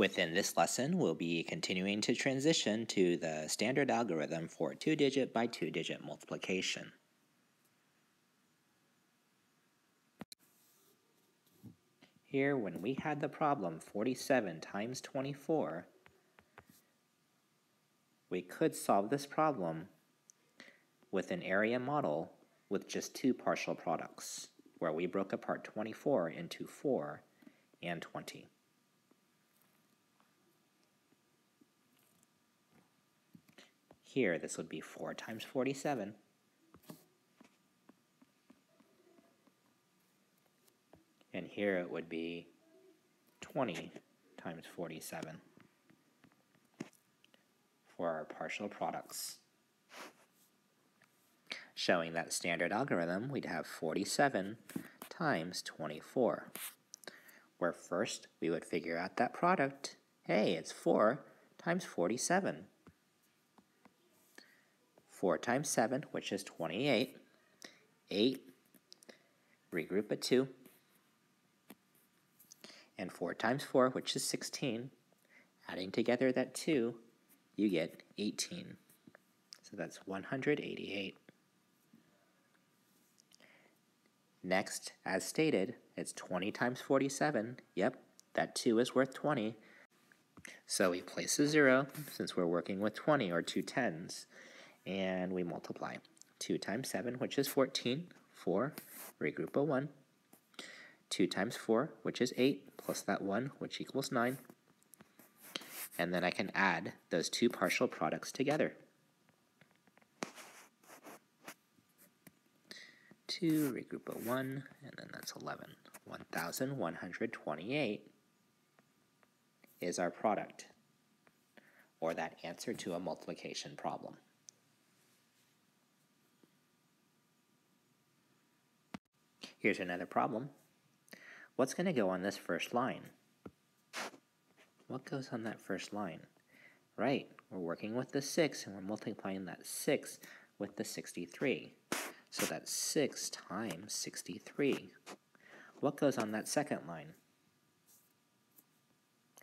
Within this lesson, we'll be continuing to transition to the standard algorithm for two-digit by two-digit multiplication. Here, when we had the problem 47 times 24, we could solve this problem with an area model with just two partial products, where we broke apart 24 into 4 and 20. Here, this would be 4 times 47. And here it would be 20 times 47 for our partial products. Showing that standard algorithm, we'd have 47 times 24, where first we would figure out that product. Hey, it's 4 times 47. 4 times 7, which is 28. 8, regroup a 2. And 4 times 4, which is 16. Adding together that 2, you get 18. So that's 188. Next, as stated, it's 20 times 47. Yep, that 2 is worth 20. So we place a 0, since we're working with 20, or two tens and we multiply. 2 times 7, which is 14, 4, regroup a 1. 2 times 4, which is 8, plus that 1, which equals 9. And then I can add those two partial products together. 2, regroup a 1, and then that's 11. 1,128 is our product, or that answer to a multiplication problem. Here's another problem. What's going to go on this first line? What goes on that first line? Right, we're working with the 6 and we're multiplying that 6 with the 63. So that's 6 times 63. What goes on that second line?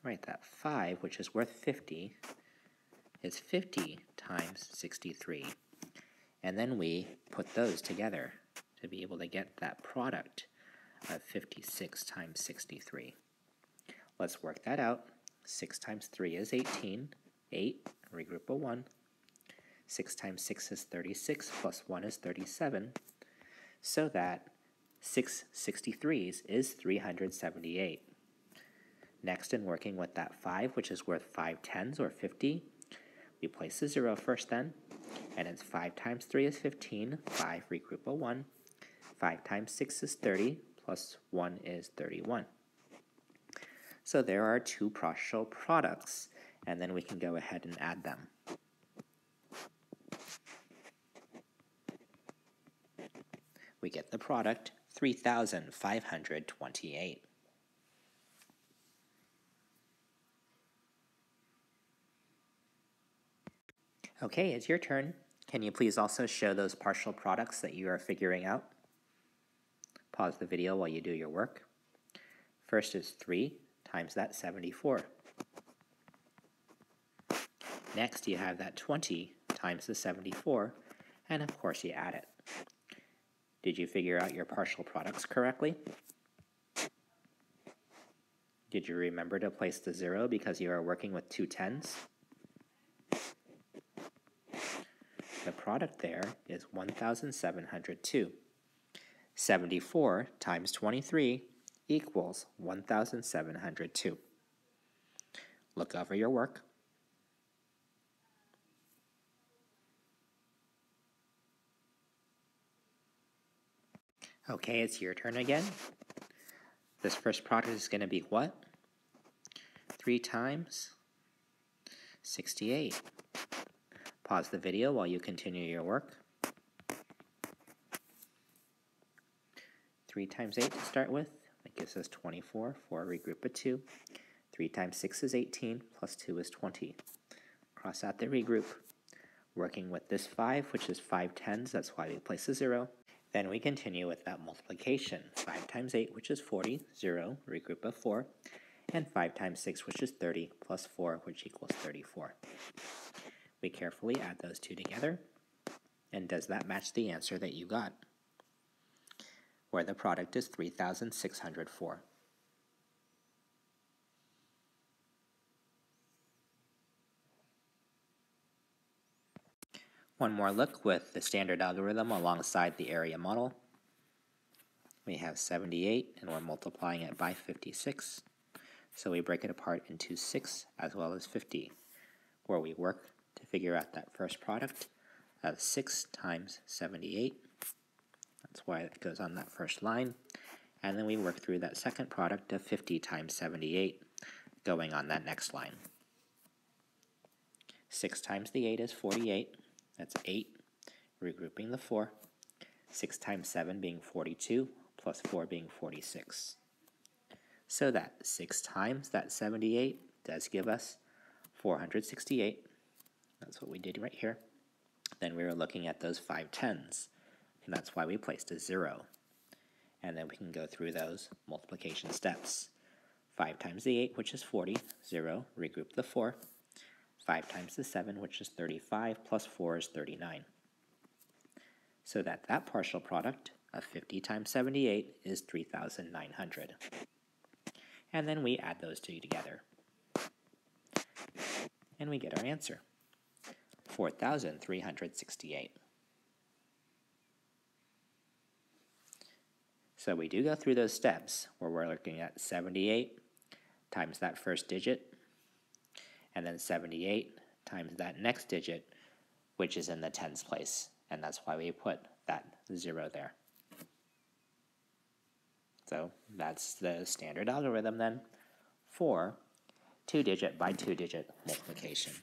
Right, that 5, which is worth 50, is 50 times 63. And then we put those together to be able to get that product of 56 times 63. Let's work that out. 6 times 3 is 18. 8, regroup a 1. 6 times 6 is 36, plus 1 is 37. So that 6 63s is 378. Next, in working with that 5, which is worth 5 tens, or 50, we place the 0 first then, and it's 5 times 3 is 15, 5 regroup a 1, 5 times 6 is 30, plus 1 is 31. So there are two partial products, and then we can go ahead and add them. We get the product 3,528. Okay, it's your turn. Can you please also show those partial products that you are figuring out? Pause the video while you do your work. First is 3 times that 74. Next, you have that 20 times the 74, and of course you add it. Did you figure out your partial products correctly? Did you remember to place the 0 because you are working with two tens? The product there is 1,702. 74 times 23 equals 1,702. Look over your work. Okay, it's your turn again. This first product is going to be what? 3 times 68. Pause the video while you continue your work. 3 times 8 to start with. That gives us 24. 4, regroup a 2. 3 times 6 is 18, plus 2 is 20. Cross out the regroup. Working with this 5, which is 5 tens, that's why we place a 0. Then we continue with that multiplication. 5 times 8, which is 40, 0, regroup a 4. and 5 times 6, which is 30, plus 4, which equals 34. We carefully add those two together, and does that match the answer that you got? Where the product is 3,604. One more look with the standard algorithm alongside the area model. We have 78 and we're multiplying it by 56. So we break it apart into 6 as well as 50, where we work to figure out that first product of 6 times 78. That's why it goes on that first line. And then we work through that second product of 50 times 78 going on that next line. 6 times the 8 is 48. That's 8, regrouping the 4. 6 times 7 being 42, plus 4 being 46. So that 6 times that 78 does give us 468. That's what we did right here. Then we were looking at those 5 tens, and that's why we placed a 0. And then we can go through those multiplication steps. 5 times the 8, which is 40, 0, regroup the 4. 5 times the 7, which is 35, plus 4 is 39. So that that partial product of 50 times 78 is 3,900. And then we add those two together. And we get our answer, 4,368. So we do go through those steps where we're looking at 78 times that first digit and then 78 times that next digit, which is in the tens place. And that's why we put that 0 there. So that's the standard algorithm then for two-digit by two-digit multiplication.